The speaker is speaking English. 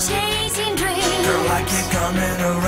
Chasing dreams. Girl, I keep coming around.